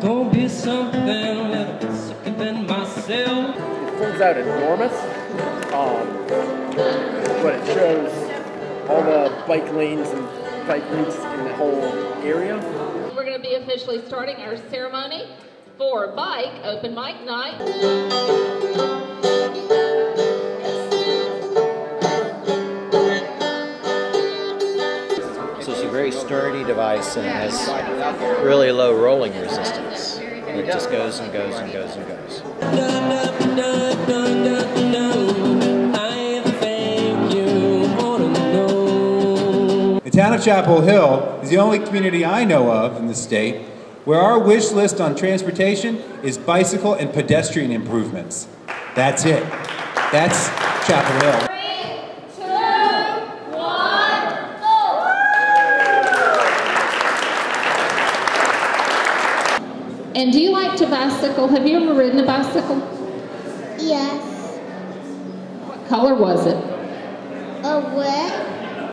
Gonna be something little sicker than myself. It turns out enormous, um, but it shows all the bike lanes and bike routes in the whole area. We're gonna be officially starting our ceremony for Bike Open Mic Night. It's a very sturdy device and has really low rolling resistance. It just goes and goes and goes and goes. The town of Chapel Hill is the only community I know of in the state where our wish list on transportation is bicycle and pedestrian improvements. That's it. That's Chapel Hill. And do you like to bicycle? Have you ever ridden a bicycle? Yes. What color was it? A what?